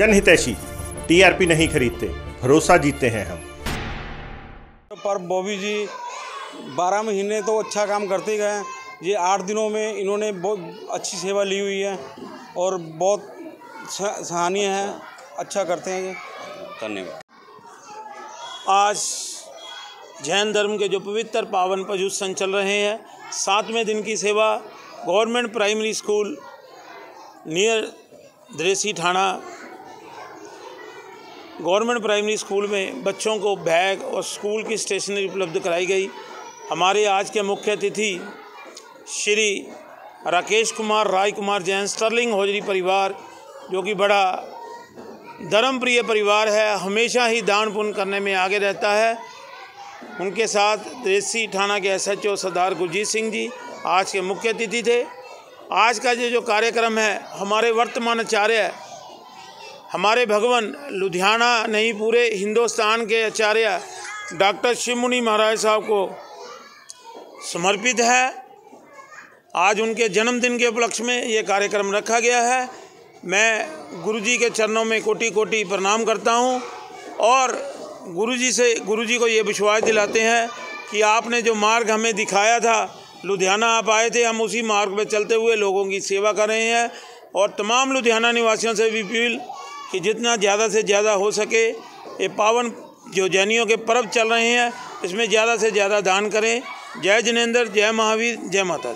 जनहितैषी TRP नहीं खरीदते भरोसा जीतते हैं हम। पर बॉबी जी बारह महीने तो अच्छा काम करते गए ये आठ दिनों में इन्होंने बहुत अच्छी सेवा ली हुई है और बहुत सराहनीय है। अच्छा करते हैं ये। धन्यवाद। आज जैन धर्म के जो पवित्र पावन पजुत्सन चल रहे हैं सातवें दिन की सेवा government primary school near Daresi थाना गवर्नमेंट प्राइमरी स्कूल में बच्चों को बैग और स्कूल की स्टेशनरी उपलब्ध कराई गई। हमारे आज के मुख्य अतिथि श्री राकेश कुमार, राय कुमार जैन, स्टर्लिंग होजरी परिवार, जो कि बड़ा धर्म प्रिय परिवार है, हमेशा ही दान पुण्य करने में आगे रहता है। उनके साथ देसी थाना के एसएचओ सरदार गुरजीत सिंह जी आज के मुख्य अतिथि थे। आज का ये जो कार्यक्रम है, हमारे वर्तमान आचार्य हमारे भगवान लुधियाना नहीं, पूरे हिंदुस्तान के आचार्य डॉक्टर शिवमुनि महाराज साहब को समर्पित है। आज उनके जन्मदिन के उपलक्ष्य में ये कार्यक्रम रखा गया है। मैं गुरुजी के चरणों में कोटि कोटि प्रणाम करता हूँ और गुरुजी से, गुरुजी को ये विश्वास दिलाते हैं कि आपने जो मार्ग हमें दिखाया था, लुधियाना आप आए थे, हम उसी मार्ग पर चलते हुए लोगों की सेवा कर रहे हैं और तमाम लुधियाना निवासियों से भी अपील कि जितना ज़्यादा से ज़्यादा हो सके, ये पावन जो जैनियों के पर्व चल रहे हैं, इसमें ज़्यादा से ज़्यादा दान करें। जय जिनेन्द्र, जय महावीर, जय माता